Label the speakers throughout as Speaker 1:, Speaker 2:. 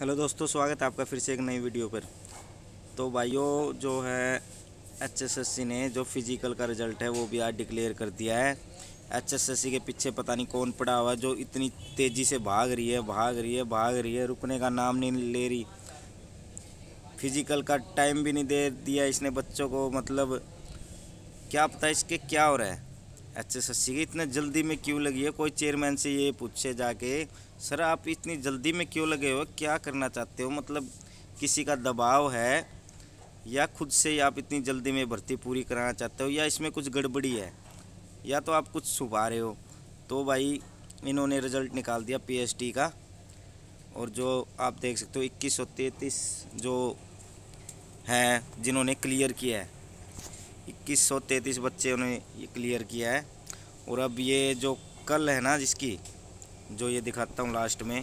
Speaker 1: Hello दोस्तों, स्वागत है आपका फिर से एक नई वीडियो पर। तो भाइयों, जो है एचएसएससी ने जो फ़िज़िकल का रिज़ल्ट है, वो भी आज डिक्लेयर कर दिया है। एचएसएससी के पीछे पता नहीं कौन पड़ा हुआ जो इतनी तेज़ी से भाग रही है, भाग रही है, भाग रही है, रुकने का नाम नहीं ले रही। फ़िज़िकल का टाइम भी नहीं दे दिया इसने बच्चों को मतलब क्या पता इसके क्या हो रहा है। एस एस सी इतने जल्दी में क्यों लगी है? कोई चेयरमैन से ये पूछे जाके। सर, आप इतनी जल्दी में क्यों लगे हो? क्या करना चाहते हो? मतलब किसी का दबाव है? या खुद से आप इतनी जल्दी में भर्ती पूरी कराना चाहते हो? या इसमें कुछ गड़बड़ी है? या तो आप कुछ छुपा रहे हो? तो भाई, इन्होंने रिज़ल्ट निकाल दिया पीएचडी का। और जो आप देख सकते हो, इक्कीस सौ जो हैं, जिन्होंने क्लियर किया है। इक्कीस सौ तैंतीस बच्चे उन्होंने ये क्लियर किया है। और अब ये जो कल है ना जिसकी, जो ये दिखाता हूँ लास्ट में,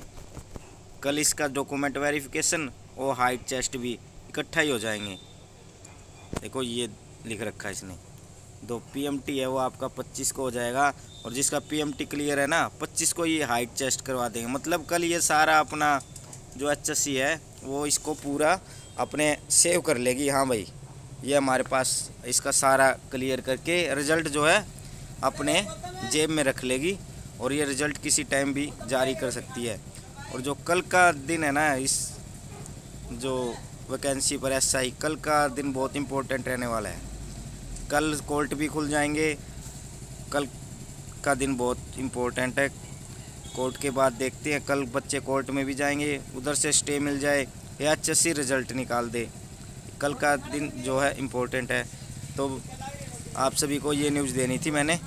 Speaker 1: कल इसका डॉक्यूमेंट वेरिफिकेशन और हाइट चेस्ट भी इकट्ठा ही हो जाएँगे। देखो ये लिख रखा है इसने। दो पीएमटी है, वो आपका 25 को हो जाएगा। और जिसका पीएमटी क्लियर है ना 25 को ये हाइट चेस्ट करवा देंगे। मतलब कल ये सारा अपना जो एच है, वो इसको पूरा अपने सेव कर लेगी। हाँ भाई। ये हमारे पास इसका सारा क्लियर करके रिज़ल्ट जो है अपने जेब में रख लेगी और ये रिज़ल्ट किसी टाइम भी जारी कर सकती है। और जो कल का दिन है ना, इस जो वैकेंसी पर ऐसा ही कल का दिन बहुत इम्पोर्टेंट रहने वाला है। कल कोर्ट भी खुल जाएँगे, कल का दिन बहुत इम्पोर्टेंट है। कोर्ट के बाद देखते हैं, कल बच्चे कोर्ट में भी जाएँगे, उधर से स्टे मिल जाए, या अच्छे रिज़ल्ट निकाल दे। कल का दिन जो है इम्पोर्टेंट है। तो आप सभी को ये न्यूज़ देनी थी मैंने।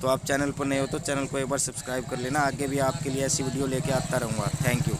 Speaker 1: तो आप चैनल पर नए हो तो चैनल को एक बार सब्सक्राइब कर लेना। आगे भी आपके लिए ऐसी वीडियो लेके आता रहूँगा। Thank you